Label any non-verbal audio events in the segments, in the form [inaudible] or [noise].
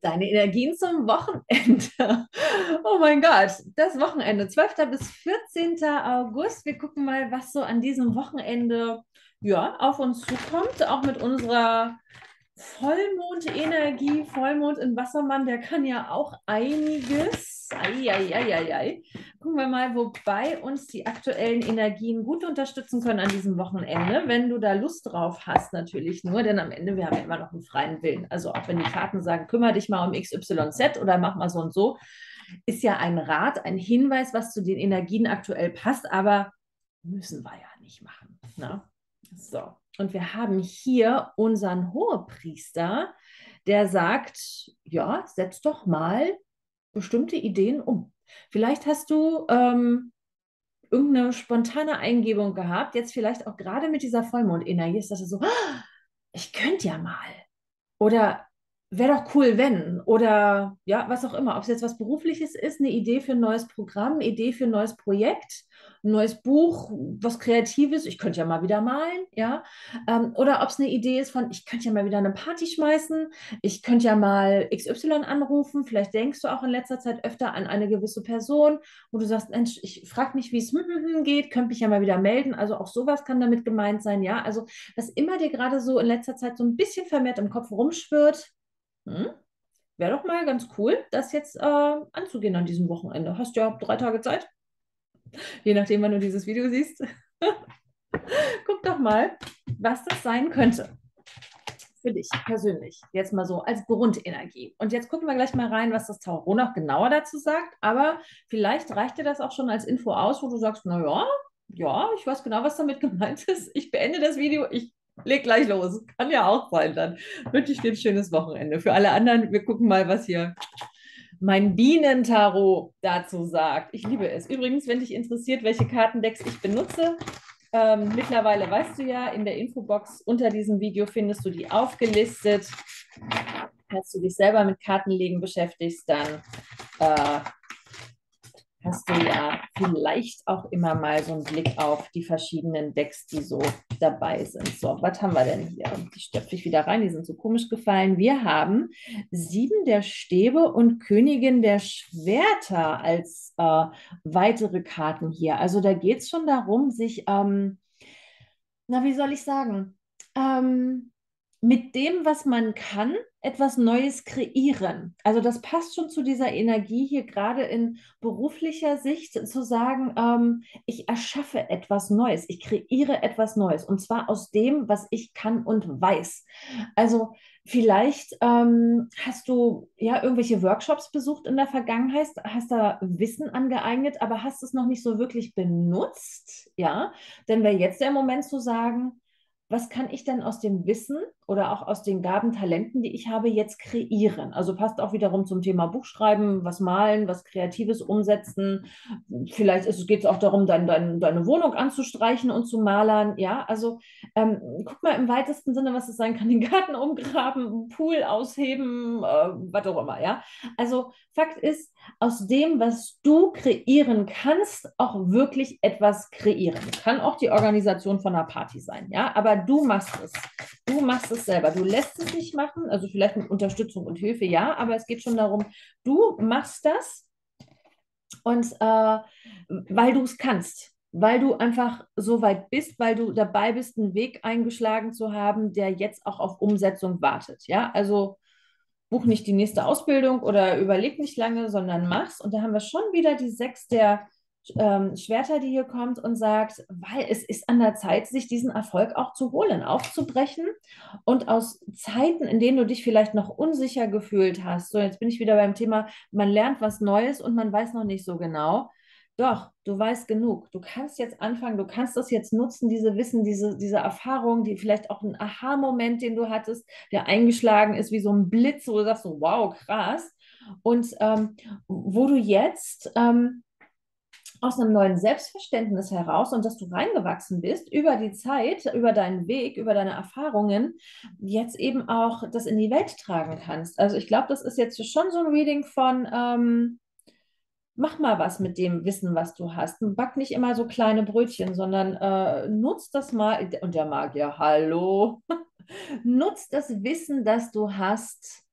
deine Energien zum Wochenende. [laughs] Oh mein Gott, das Wochenende, 12. bis 14. August. Wir gucken mal, was so an diesem Wochenende ja, auf uns zukommt, auch mit unserer Vollmondenergie, Vollmond in Wassermann, der kann ja auch einiges. Eieieiei. Gucken wir mal, wobei uns die aktuellen Energien gut unterstützen können an diesem Wochenende, wenn du da Lust drauf hast, natürlich nur, denn am Ende, wir haben ja immer noch einen freien Willen. Also auch wenn die Karten sagen, kümmere dich mal um XYZ oder mach mal so und so, ist ja ein Rat, ein Hinweis, was zu den Energien aktuell passt, aber müssen wir ja nicht machen. Ne? So. Und wir haben hier unseren Hohepriester, der sagt, ja, setz doch mal bestimmte Ideen um. Vielleicht hast du ähm, irgendeine spontane Eingebung gehabt, jetzt vielleicht auch gerade mit dieser Vollmondenergie, ist das so, ah, ich könnte ja mal. Oder wäre doch cool, wenn. Oder ja, was auch immer. Ob es jetzt was Berufliches ist, eine Idee für ein neues Programm, eine Idee für ein neues Projekt ein neues Buch, was Kreatives, ich könnte ja mal wieder malen, ja. Ähm, oder ob es eine Idee ist von, ich könnte ja mal wieder eine Party schmeißen, ich könnte ja mal XY anrufen, vielleicht denkst du auch in letzter Zeit öfter an eine gewisse Person, wo du sagst, Mensch, ich frage mich, wie es geht, könnte mich ja mal wieder melden. Also auch sowas kann damit gemeint sein, ja. Also was immer dir gerade so in letzter Zeit so ein bisschen vermehrt im Kopf rumschwirrt, hm? wäre doch mal ganz cool, das jetzt äh, anzugehen an diesem Wochenende. Hast ja drei Tage Zeit. Je nachdem, wann du dieses Video siehst. [laughs] Guck doch mal, was das sein könnte. Für dich persönlich. Jetzt mal so als Grundenergie. Und jetzt gucken wir gleich mal rein, was das Tarot noch genauer dazu sagt. Aber vielleicht reicht dir das auch schon als Info aus, wo du sagst, naja, ja, ich weiß genau, was damit [laughs] gemeint ist. Ich beende das Video, ich leg gleich los. Kann ja auch sein. Dann wünsche ich dir ein schönes Wochenende. Für alle anderen, wir gucken mal, was hier mein Bienentarot dazu sagt. Ich liebe es. Übrigens, wenn dich interessiert, welche Kartendecks ich benutze, ähm, mittlerweile weißt du ja, in der Infobox unter diesem Video findest du die aufgelistet. Falls du dich selber mit Kartenlegen beschäftigst, dann äh, hast du ja vielleicht auch immer mal so einen Blick auf die verschiedenen Decks, die so dabei sind. So, was haben wir denn hier? Die stöpfe ich wieder rein, die sind so komisch gefallen. Wir haben sieben der Stäbe und Königin der Schwerter als äh, weitere Karten hier. Also da geht es schon darum, sich, ähm, na, wie soll ich sagen, ähm, mit dem, was man kann, etwas Neues kreieren. Also das passt schon zu dieser Energie hier gerade in beruflicher Sicht zu sagen, ähm, ich erschaffe etwas Neues, ich kreiere etwas Neues und zwar aus dem, was ich kann und weiß. Also vielleicht ähm, hast du ja irgendwelche Workshops besucht in der Vergangenheit, hast da Wissen angeeignet, aber hast es noch nicht so wirklich benutzt, ja? Denn wäre jetzt der Moment zu sagen, was kann ich denn aus dem Wissen oder auch aus den Gaben, Talenten, die ich habe, jetzt kreieren? Also passt auch wiederum zum Thema Buchschreiben, was malen, was Kreatives umsetzen. Vielleicht geht es auch darum, dein, dein, deine Wohnung anzustreichen und zu malern. Ja, also ähm, guck mal im weitesten Sinne, was es sein kann: den Garten umgraben, einen Pool ausheben, äh, was auch immer. Ja, also Fakt ist, aus dem, was du kreieren kannst, auch wirklich etwas kreieren. Kann auch die Organisation von einer Party sein, ja, aber du machst es. Du machst es selber. Du lässt es nicht machen, also vielleicht mit Unterstützung und Hilfe, ja, aber es geht schon darum, du machst das und äh, weil du es kannst weil du einfach so weit bist, weil du dabei bist, einen Weg eingeschlagen zu haben, der jetzt auch auf Umsetzung wartet. Ja, also buch nicht die nächste Ausbildung oder überleg nicht lange, sondern mach's. Und da haben wir schon wieder die sechs der ähm, Schwerter, die hier kommt und sagt, weil es ist an der Zeit, sich diesen Erfolg auch zu holen, aufzubrechen und aus Zeiten, in denen du dich vielleicht noch unsicher gefühlt hast, so jetzt bin ich wieder beim Thema, man lernt was Neues und man weiß noch nicht so genau, doch, du weißt genug. Du kannst jetzt anfangen, du kannst das jetzt nutzen, diese Wissen, diese, diese Erfahrung, die vielleicht auch ein Aha-Moment, den du hattest, der eingeschlagen ist wie so ein Blitz, wo du sagst so, wow, krass. Und ähm, wo du jetzt ähm, aus einem neuen Selbstverständnis heraus und dass du reingewachsen bist über die Zeit, über deinen Weg, über deine Erfahrungen, jetzt eben auch das in die Welt tragen kannst. Also ich glaube, das ist jetzt schon so ein Reading von, ähm, mach mal was mit dem Wissen, was du hast. Back nicht immer so kleine Brötchen, sondern äh, nutz das mal. Und der Magier, hallo. [laughs] nutz das Wissen, das du hast,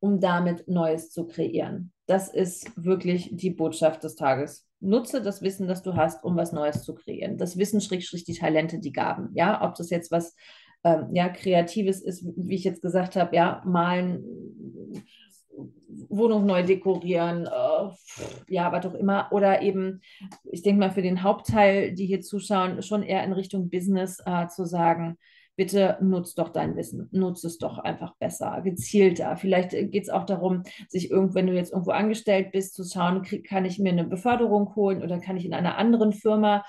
um damit Neues zu kreieren. Das ist wirklich die Botschaft des Tages. Nutze das Wissen, das du hast, um was Neues zu kreieren. Das Wissen, Schrägstrich, die Talente, die Gaben. Ja, ob das jetzt was ähm, ja, Kreatives ist, wie ich jetzt gesagt habe, ja, malen, Wohnung neu dekorieren, äh, ja, was auch immer. Oder eben, ich denke mal, für den Hauptteil, die hier zuschauen, schon eher in Richtung Business äh, zu sagen, bitte nutzt doch dein Wissen, nutzt es doch einfach besser, gezielter. Vielleicht geht es auch darum, sich irgend, wenn du jetzt irgendwo angestellt bist, zu schauen, krieg, kann ich mir eine Beförderung holen oder kann ich in einer anderen Firma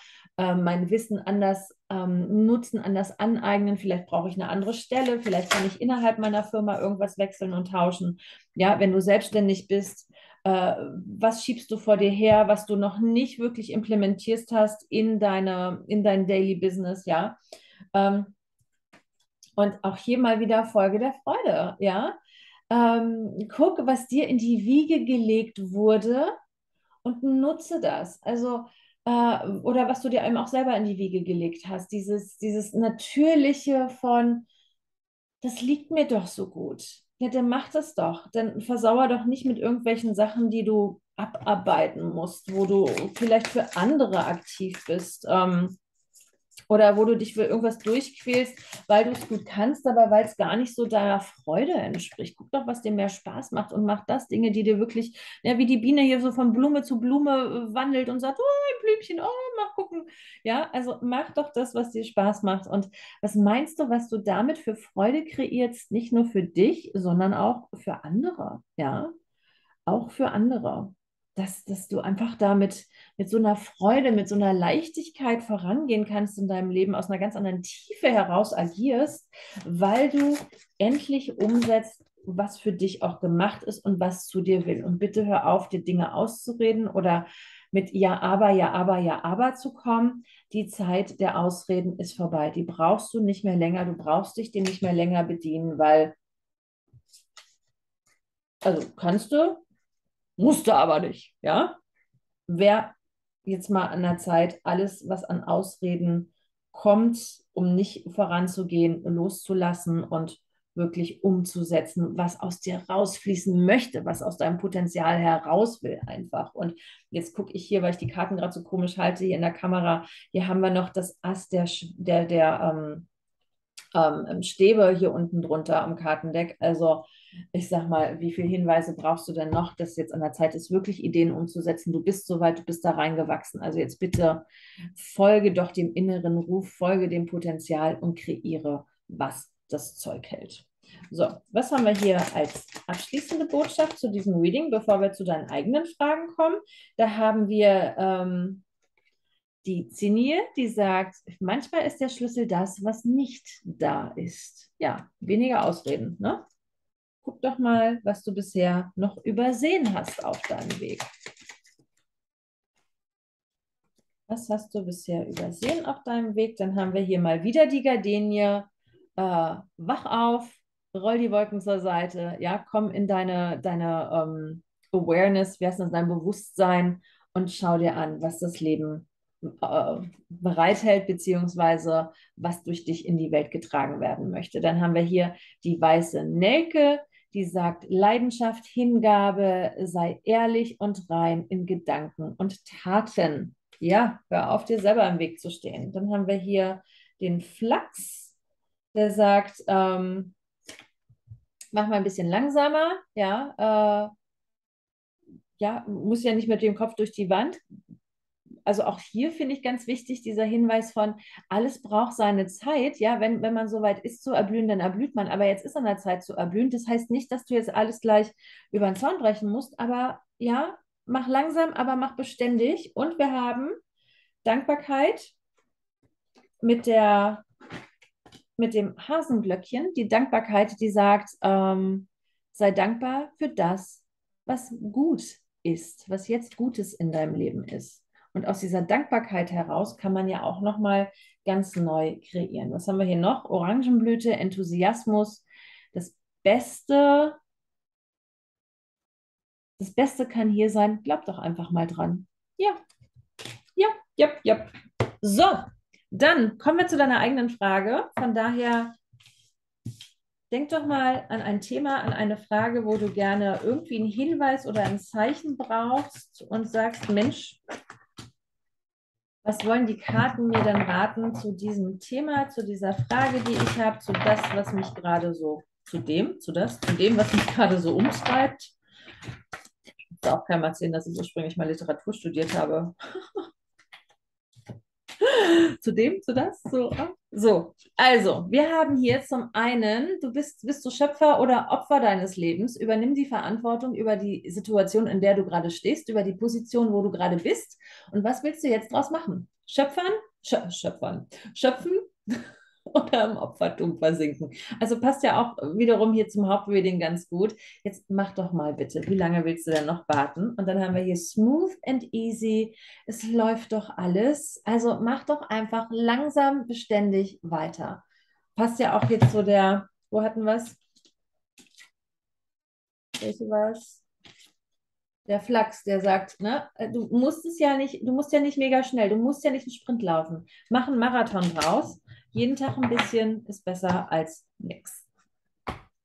mein Wissen anders ähm, nutzen, anders aneignen. Vielleicht brauche ich eine andere Stelle, vielleicht kann ich innerhalb meiner Firma irgendwas wechseln und tauschen. Ja, wenn du selbstständig bist, äh, was schiebst du vor dir her, was du noch nicht wirklich implementierst hast in deine, in dein Daily Business, ja. Ähm, und auch hier mal wieder Folge der Freude, ja. Ähm, guck, was dir in die Wiege gelegt wurde und nutze das. Also, äh, oder was du dir eben auch selber in die Wiege gelegt hast. Dieses, dieses Natürliche von, das liegt mir doch so gut. Ja, dann mach das doch. Dann versauer doch nicht mit irgendwelchen Sachen, die du abarbeiten musst, wo du vielleicht für andere aktiv bist. Ähm, oder wo du dich für irgendwas durchquälst, weil du es gut kannst, aber weil es gar nicht so deiner Freude entspricht. Guck doch, was dir mehr Spaß macht und mach das Dinge, die dir wirklich, ja, wie die Biene hier so von Blume zu Blume äh, wandelt und sagt, oh, ein Blümchen, oh, mal gucken. Ja, also mach doch das, was dir Spaß macht. Und was meinst du, was du damit für Freude kreierst, nicht nur für dich, sondern auch für andere? Ja, auch für andere dass, dass du einfach damit mit so einer Freude, mit so einer Leichtigkeit vorangehen kannst in deinem Leben, aus einer ganz anderen Tiefe heraus agierst, weil du endlich umsetzt, was für dich auch gemacht ist und was zu dir will. Und bitte hör auf, dir Dinge auszureden oder mit Ja, aber, ja, aber, ja, aber zu kommen. Die Zeit der Ausreden ist vorbei. Die brauchst du nicht mehr länger. Du brauchst dich dem nicht mehr länger bedienen, weil, also kannst du, musste aber nicht, ja. Wer jetzt mal an der Zeit alles, was an Ausreden kommt, um nicht voranzugehen, loszulassen und wirklich umzusetzen, was aus dir rausfließen möchte, was aus deinem Potenzial heraus will einfach. Und jetzt gucke ich hier, weil ich die Karten gerade so komisch halte, hier in der Kamera, hier haben wir noch das Ass der, der, der ähm, ähm, Stäbe hier unten drunter am Kartendeck. Also ich sag mal, wie viele Hinweise brauchst du denn noch, dass jetzt an der Zeit ist, wirklich Ideen umzusetzen? Du bist soweit, du bist da reingewachsen. Also jetzt bitte folge doch dem inneren Ruf, folge dem Potenzial und kreiere, was das Zeug hält. So, was haben wir hier als abschließende Botschaft zu diesem Reading, bevor wir zu deinen eigenen Fragen kommen? Da haben wir ähm, die Zinie, die sagt, manchmal ist der Schlüssel das, was nicht da ist. Ja, weniger Ausreden. Ne? Guck doch mal, was du bisher noch übersehen hast auf deinem Weg. Was hast du bisher übersehen auf deinem Weg? Dann haben wir hier mal wieder die Gardenie. Äh, wach auf, roll die Wolken zur Seite, ja, komm in deine, deine ähm, Awareness, wie heißt das, dein Bewusstsein und schau dir an, was das Leben bereithält, beziehungsweise was durch dich in die Welt getragen werden möchte. Dann haben wir hier die weiße Nelke, die sagt, Leidenschaft, Hingabe, sei ehrlich und rein in Gedanken und Taten. Ja, hör auf, dir selber im Weg zu stehen. Dann haben wir hier den Flachs, der sagt, ähm, mach mal ein bisschen langsamer, ja, äh, ja, muss ja nicht mit dem Kopf durch die Wand, also auch hier finde ich ganz wichtig dieser Hinweis von, alles braucht seine Zeit. Ja, wenn, wenn man soweit ist zu erblühen, dann erblüht man. Aber jetzt ist an der Zeit zu erblühen. Das heißt nicht, dass du jetzt alles gleich über den Zaun brechen musst. Aber ja, mach langsam, aber mach beständig. Und wir haben Dankbarkeit mit der mit dem Hasenglöckchen, die Dankbarkeit, die sagt, ähm, sei dankbar für das, was gut ist, was jetzt Gutes in deinem Leben ist. Und aus dieser Dankbarkeit heraus kann man ja auch nochmal ganz neu kreieren. Was haben wir hier noch? Orangenblüte, Enthusiasmus. Das Beste, das Beste kann hier sein. Glaub doch einfach mal dran. Ja, ja, ja, ja. So, dann kommen wir zu deiner eigenen Frage. Von daher denk doch mal an ein Thema, an eine Frage, wo du gerne irgendwie einen Hinweis oder ein Zeichen brauchst und sagst, Mensch, was wollen die Karten mir dann raten zu diesem Thema, zu dieser Frage, die ich habe, zu das, was mich gerade so, zu dem, zu das, zu dem, was mich gerade so umtreibt. Ich auch keinem erzählen, dass ich ursprünglich mal Literatur studiert habe. [laughs] [laughs] zu dem, zu das, so. So, also, wir haben hier zum einen, du bist, bist du Schöpfer oder Opfer deines Lebens, übernimm die Verantwortung über die Situation, in der du gerade stehst, über die Position, wo du gerade bist. Und was willst du jetzt draus machen? Schöpfern? Schö Schöpfern. Schöpfen? [laughs] [laughs] oder im Opfertum versinken. Also passt ja auch wiederum hier zum Hauptreading ganz gut. Jetzt mach doch mal bitte, wie lange willst du denn noch warten? Und dann haben wir hier smooth and easy. Es läuft doch alles. Also mach doch einfach langsam beständig weiter. Passt ja auch jetzt so der, wo hatten wir es? Welche war es? der Flachs, der sagt, ne, du musst es ja nicht, du musst ja nicht mega schnell, du musst ja nicht einen Sprint laufen. Mach einen Marathon draus jeden Tag ein bisschen ist besser als nichts.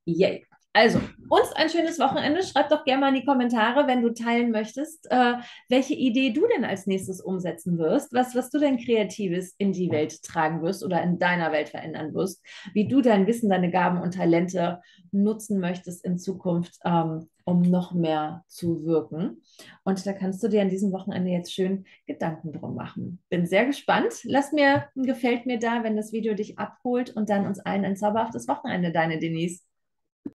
Yay. Also, uns ein schönes Wochenende. Schreib doch gerne mal in die Kommentare, wenn du teilen möchtest, äh, welche Idee du denn als nächstes umsetzen wirst, was, was du denn Kreatives in die Welt tragen wirst oder in deiner Welt verändern wirst, wie du dein Wissen, deine Gaben und Talente nutzen möchtest in Zukunft, ähm, um noch mehr zu wirken. Und da kannst du dir an diesem Wochenende jetzt schön Gedanken drum machen. Bin sehr gespannt. Lass mir ein Gefällt mir da, wenn das Video dich abholt und dann uns allen ein zauberhaftes Wochenende, deine Denise.